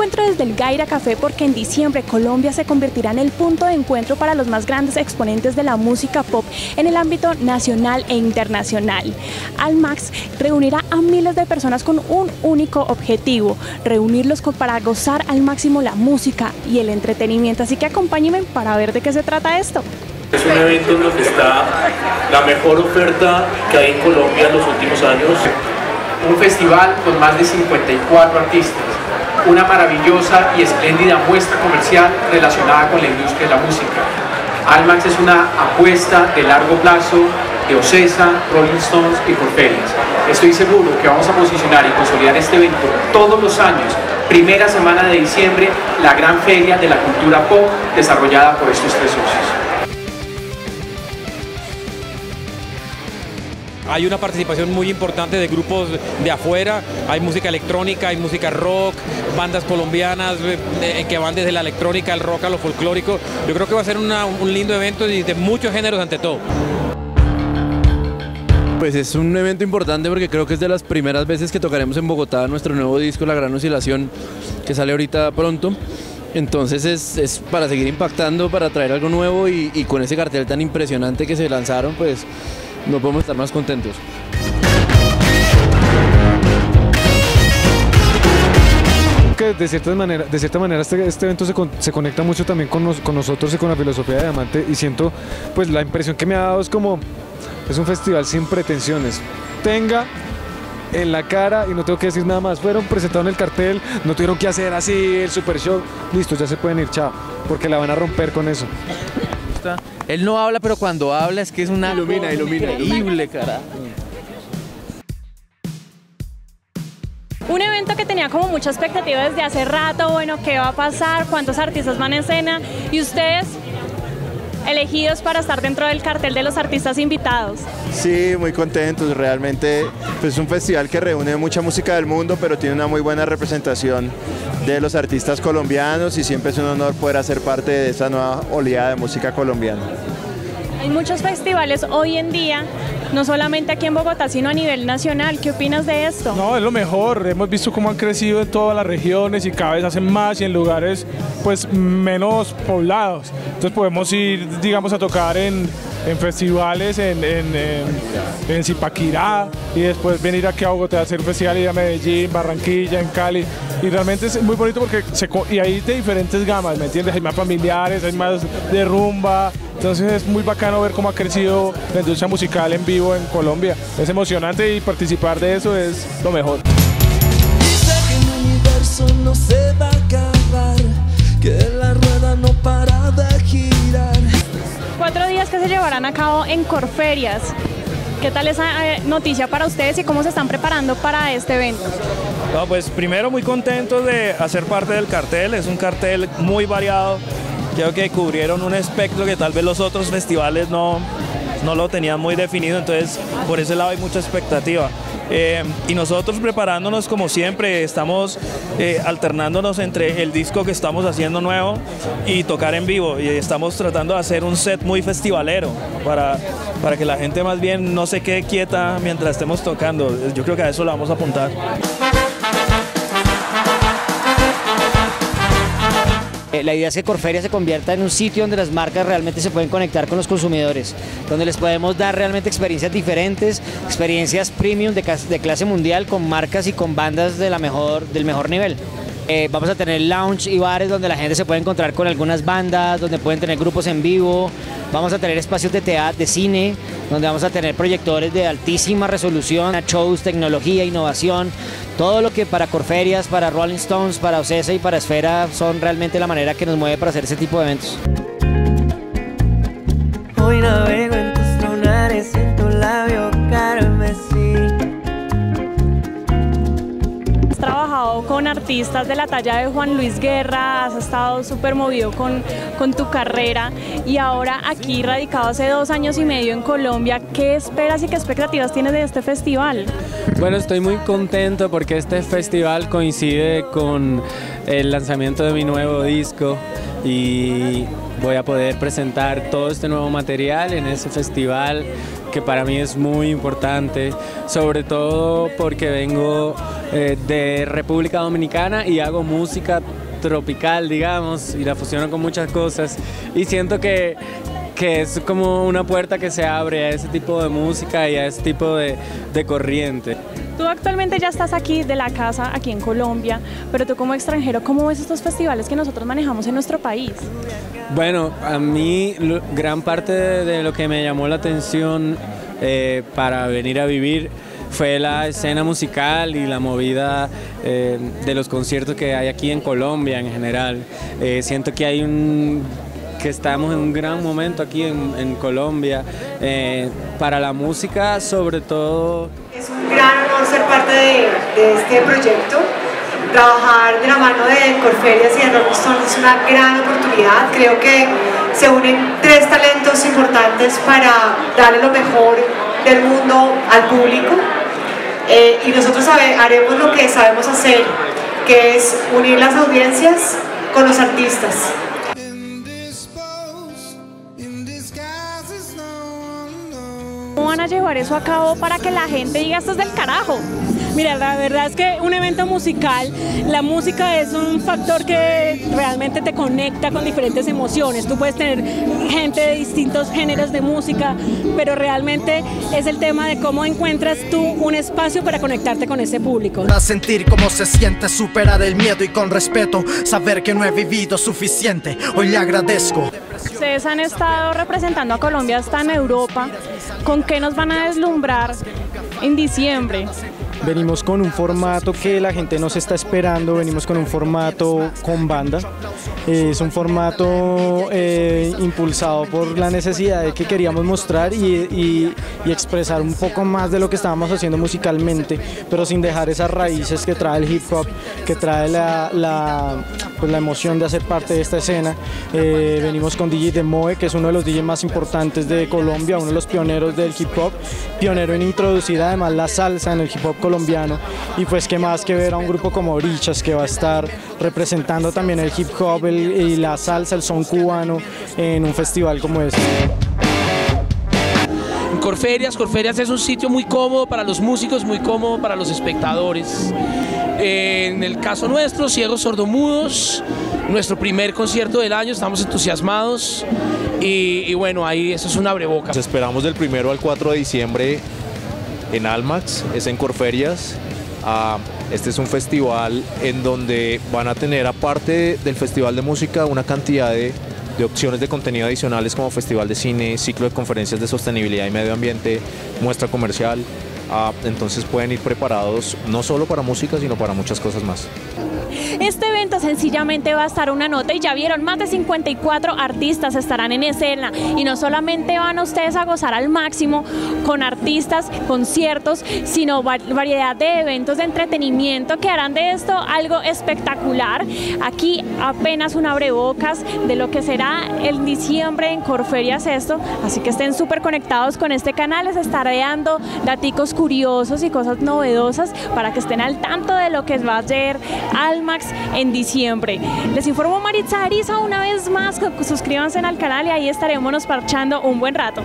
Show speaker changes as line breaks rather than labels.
encuentro desde el Gaira Café porque en diciembre Colombia se convertirá en el punto de encuentro para los más grandes exponentes de la música pop en el ámbito nacional e internacional. Almax reunirá a miles de personas con un único objetivo, reunirlos para gozar al máximo la música y el entretenimiento. Así que acompáñenme para ver de qué se trata esto.
Es un evento en que está la mejor oferta que hay en Colombia en los últimos años.
Un festival con más de 54 artistas, una maravillosa y espléndida muestra comercial relacionada con la industria de la música. Almax es una apuesta de largo plazo de Ocesa, Rolling Stones y Corferias. Estoy seguro que vamos a posicionar y consolidar este evento todos los años, primera semana de diciembre, la gran feria de la cultura pop desarrollada por estos tres socios.
Hay una participación muy importante de grupos de afuera, hay música electrónica, hay música rock, bandas colombianas eh, eh, que van desde la electrónica, al rock, a lo folclórico. Yo creo que va a ser un lindo evento y de muchos géneros ante todo.
Pues es un evento importante porque creo que es de las primeras veces que tocaremos en Bogotá nuestro nuevo disco, La Gran Oscilación, que sale ahorita pronto. Entonces es, para seguir impactando, para traer algo nuevo y, y con ese cartel tan impresionante que se lanzaron, pues no podemos estar más contentos.
que de cierta manera, de cierta manera este, este evento se, conecta mucho también con, nosotros y con la filosofía de Diamante y siento pues la impresión que me ha dado es como es un festival sin pretensiones. Tenga en la cara y no tengo que decir nada más. Fueron presentados en el cartel, no tuvieron que hacer así el super show. Listo, ya se pueden ir, chao, porque la van a romper con eso.
Él no habla, pero cuando habla es que es una
ilumina, ilumina,
increíble, cara.
Un evento que tenía como mucha expectativa desde hace rato, bueno, ¿qué va a pasar? ¿Cuántos artistas van en escena? Y ustedes, elegidos para estar dentro del cartel de los artistas invitados.
Sí, muy contentos, realmente pues, es un festival que reúne mucha música del mundo, pero tiene una muy buena representación de los artistas colombianos y siempre es un honor poder hacer parte de esa nueva oleada de música colombiana.
Hay muchos festivales hoy en día, no solamente aquí en Bogotá, sino a nivel nacional. ¿Qué opinas de esto?
No, es lo mejor. Hemos visto cómo han crecido en todas las regiones y cada vez hacen más y en lugares pues menos poblados. Entonces podemos ir, digamos, a tocar en, festivales en, en, Zipaquirá y después venir aquí a Bogotá a hacer festival, ir a Medellín, Barranquilla, en Cali. Y realmente es muy bonito porque y hay de diferentes gamas, ¿me entiendes? Hay más familiares, hay más de rumba. Entonces es muy bacano ver cómo ha crecido la industria musical en vivo en Colombia. Es emocionante y participar de eso es lo mejor.
no se va a acabar, que la rueda no para de girar
cuatro días que se llevarán a cabo en Corferias. ¿Qué tal esa eh, noticia para ustedes y cómo se están preparando para este evento?
No, pues primero muy contento de hacer parte del cartel, es un cartel muy variado, creo que cubrieron un espectro que tal vez los otros festivales no, no lo tenían muy definido, entonces por ese lado hay mucha expectativa. Eh, y nosotros preparándonos como siempre, estamos eh, alternándonos entre el disco que estamos haciendo nuevo y tocar en vivo. Y estamos tratando de hacer un set muy festivalero para, para que la gente más bien no se quede quieta mientras estemos tocando. Yo creo que a eso lo vamos a apuntar.
La idea es que Corferia se convierta en un sitio donde las marcas realmente se pueden conectar con los consumidores, donde les podemos dar realmente experiencias diferentes, experiencias premium de, clase mundial con marcas y con bandas de la mejor, del mejor nivel. Eh, vamos a tener lounge y bares donde la gente se puede encontrar con algunas bandas, donde pueden tener grupos en vivo. Vamos a tener espacios de teatro, de cine, donde vamos a tener proyectores de altísima resolución, shows, tecnología, innovación. Todo lo que para Corferias, para Rolling Stones, para Ocesa y para Esfera son realmente la manera que nos mueve para hacer ese tipo de eventos.
Hoy navego
con artistas de la talla de Juan Luis Guerra, has estado súper movido con, con tu carrera y ahora aquí radicado hace dos años y medio en Colombia, ¿qué esperas y qué expectativas tienes de este festival?
Bueno, estoy muy contento porque este festival coincide con el lanzamiento de mi nuevo disco y voy a poder presentar todo este nuevo material en ese festival que para mí es muy importante, sobre todo porque vengo eh, de República Dominicana y hago música tropical, digamos, y la fusiono con muchas cosas. Y siento que, que es como una puerta que se abre a ese tipo de música y a ese tipo de, de corriente.
Tú actualmente ya estás aquí de la casa, aquí en Colombia, pero tú como extranjero, ¿cómo ves estos festivales que nosotros manejamos en nuestro país?
Bueno, a mí gran parte de, de lo que me llamó la atención eh, para venir a vivir fue la escena musical y la movida eh, de los conciertos que hay aquí en Colombia en general. Eh, siento que hay un que estamos en un gran momento aquí en, Colombia eh, para la música, sobre todo
Es un gran honor ser parte de, este proyecto. Trabajar de la mano de Corferias y de Rolling Stones es una gran oportunidad. Creo que se unen tres talentos importantes para darle lo mejor del mundo al público. Eh, y nosotros haremos lo que sabemos hacer, que es unir las audiencias con los artistas.
Llevar eso a cabo para que la gente diga esto es del carajo?
Mira, la verdad es que un evento musical, la música es un factor que realmente te conecta con diferentes emociones. Tú puedes tener gente de distintos géneros de música, pero realmente es el tema de cómo encuentras tú un espacio para conectarte con ese público.
A sentir cómo se siente superar el miedo y con respeto saber que no he vivido suficiente. Hoy le agradezco.
Ustedes han estado representando a Colombia hasta en Europa. ¿Con qué nos van a deslumbrar en diciembre?
Venimos con un formato que la gente nos está esperando, venimos con un formato con banda. Es un formato eh, impulsado por la necesidad de que queríamos mostrar y, y- expresar un poco más de lo que estábamos haciendo musicalmente, pero sin dejar esas raíces que trae el hip hop, que trae la, la, pues, la emoción de hacer parte de esta escena. Eh, venimos con DJ Demoe, que es uno de los DJ más importantes de Colombia, uno de los pioneros del hip hop, pionero en introducir además la salsa en el hip hop colombiano. Y pues qué más que ver a un grupo como Brichas que va a estar representando también el hip hop el- y la salsa, el son cubano en un festival como este.
En Corferias, Corferias es un sitio muy cómodo para los músicos, muy cómodo para los espectadores. En el caso nuestro, Ciegos Sordomudos, nuestro primer concierto del año, estamos entusiasmados y, y bueno, ahí eso es un abrebocas.
Nos esperamos del primero al 4 de diciembre en Almax, es en Corferias. Ah, este es un festival en donde van a tener, aparte del Festival de Música, una cantidad de, de opciones de contenido adicionales como Festival de Cine, ciclo de conferencias de sostenibilidad y medio ambiente, muestra comercial. Ah, entonces pueden ir preparados no solo para música, sino para muchas cosas más.
Este evento sencillamente va a estar una nota y ya vieron, más de 54 artistas estarán en escena y no solamente van ustedes a gozar al máximo con artistas, conciertos, sino va- variedad de eventos de entretenimiento que harán de esto algo espectacular. Aquí apenas un abrebocas de lo que será el diciembre en Corferias esto, así que estén súper conectados con este canal, les estaré dando daticos curiosos y cosas novedosas para que estén al tanto de lo que va a ser Almax en diciembre. Les informo Maritza Ariza una vez más, suscríbanse al canal y ahí estaremos parchando un buen rato.